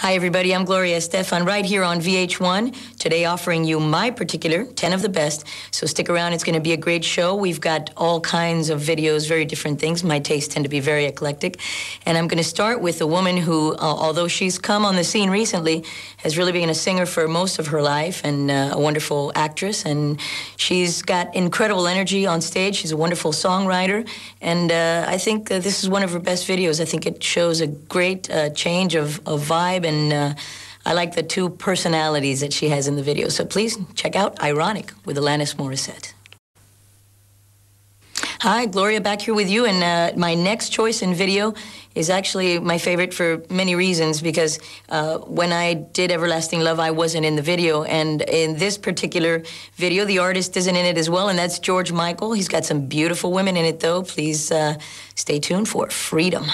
Hi, everybody. I'm Gloria Estefan right here on VH1. Today, offering you my particular 10 of the best. So stick around. It's going to be a great show. We've got all kinds of videos, very different things. My tastes tend to be very eclectic. And I'm going to start with a woman who, uh, although she's come on the scene recently, has really been a singer for most of her life and uh, a wonderful actress. And she's got incredible energy on stage. She's a wonderful songwriter. And uh, I think this is one of her best videos. I think it shows a great uh, change of, of vibe and uh, I like the two personalities that she has in the video. So please check out Ironic with Alanis Morissette. Hi, Gloria back here with you, and uh, my next choice in video is actually my favorite for many reasons because uh, when I did Everlasting Love, I wasn't in the video, and in this particular video, the artist isn't in it as well, and that's George Michael. He's got some beautiful women in it, though. Please uh, stay tuned for Freedom.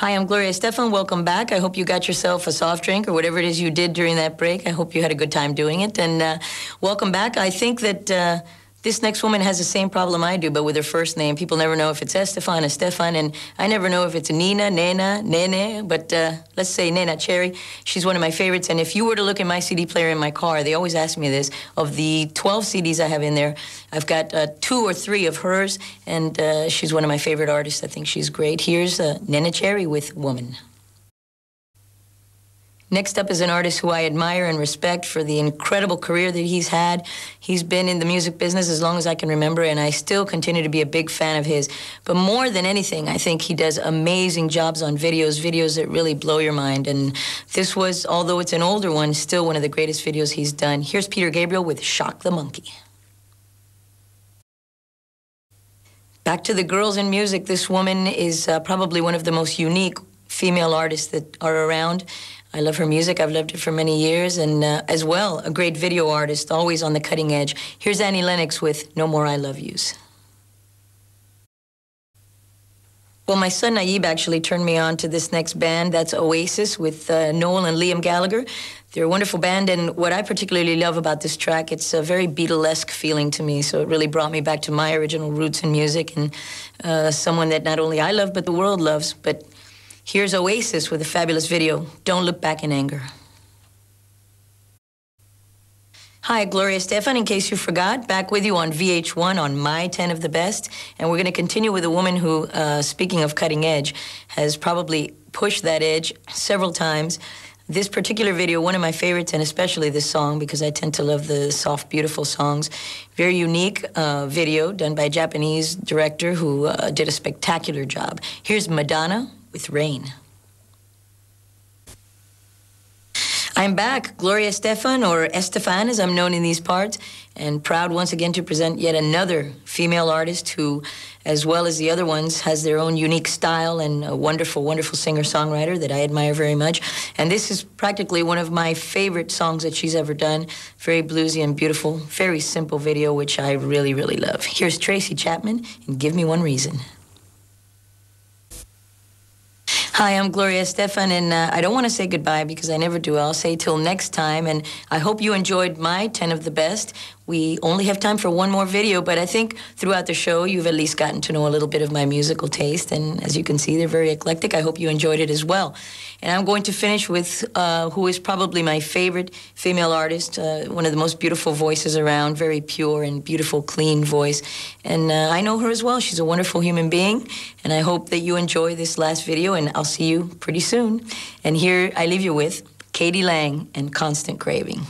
Hi, I'm Gloria Estefan. Welcome back. I hope you got yourself a soft drink or whatever it is you did during that break. I hope you had a good time doing it. And uh, welcome back. I think that. Uh, this next woman has the same problem I do, but with her first name. People never know if it's Estefan or Stefan, and I never know if it's Nina, Nena, Nene, but uh, let's say Neneh Cherry. She's one of my favorites, and if you were to look at my CD player in my car, they always ask me this. Of the 12 CDs I have in there, I've got uh, two or three of hers, and uh, she's one of my favorite artists. I think she's great. Here's uh, Neneh Cherry with Woman. Next up is an artist who I admire and respect for the incredible career that he's had. He's been in the music business as long as I can remember, and I still continue to be a big fan of his. But more than anything, I think he does amazing jobs on videos, videos that really blow your mind. And this was, although it's an older one, still one of the greatest videos he's done. Here's Peter Gabriel with Shock the Monkey. Back to the girls in music, this woman is uh, probably one of the most unique female artists that are around. I love her music. I've loved it for many years, and uh, as well, a great video artist, always on the cutting edge. Here's Annie Lennox with No More I Love Yous. Well, my son Nayib actually turned me on to this next band. That's Oasis with uh, Noel and Liam Gallagher. They're a wonderful band, and what I particularly love about this track, it's a very Beatlesque feeling to me. So it really brought me back to my original roots in music and uh, someone that not only I love, but the world loves. But Here's Oasis with a fabulous video, Don't Look Back in Anger. Hi, Gloria Estefan, In case you forgot, back with you on VH1 on My 10 of the Best. And we're going to continue with a woman who, uh, speaking of cutting edge, has probably pushed that edge several times. This particular video, one of my favorites, and especially this song, because I tend to love the soft, beautiful songs. Very unique uh, video done by a Japanese director who uh, did a spectacular job. Here's Madonna with rain. I'm back, Gloria Estefan, or Estefan as I'm known in these parts, and proud once again to present yet another female artist who, as well as the other ones, has their own unique style and a wonderful, wonderful singer songwriter that I admire very much. And this is practically one of my favorite songs that she's ever done. Very bluesy and beautiful, very simple video, which I really, really love. Here's Tracy Chapman and Give Me One Reason. Hi, I'm Gloria Estefan, and uh, I don't want to say goodbye because I never do. I'll say till next time, and I hope you enjoyed my 10 of the best. We only have time for one more video, but I think throughout the show you've at least gotten to know a little bit of my musical taste. And as you can see, they're very eclectic. I hope you enjoyed it as well. And I'm going to finish with uh, who is probably my favorite female artist, uh, one of the most beautiful voices around, very pure and beautiful, clean voice. And uh, I know her as well. She's a wonderful human being. And I hope that you enjoy this last video, and I'll see you pretty soon. And here I leave you with k.d. lang and Constant Craving.